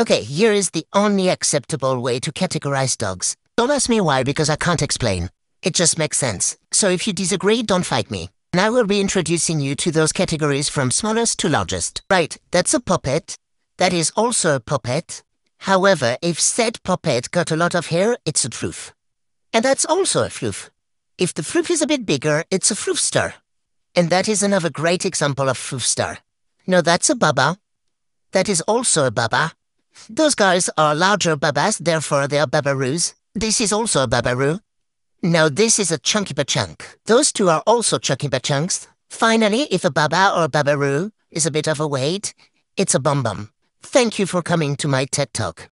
Okay, here is the only acceptable way to categorize dogs. Don't ask me why, because I can't explain. It just makes sense. So if you disagree, don't fight me. And I will be introducing you to those categories from smallest to largest. Right, that's a pupper. That is also a pupper. However, if said pupper got a lot of hair, it's a floof. And that's also a floof. If the floof is a bit bigger, it's a floofster. And that is another great example of floofster. No, that's a baba. That is also a baba. Those guys are larger babas, therefore they are babaroos. This is also a babaroo. Now this is a chunky bachunk. Those two are also chunky bachunks. Finally, if a baba or a babaroo is a bit of a weight, it's a bum bum. Thank you for coming to my TED Talk.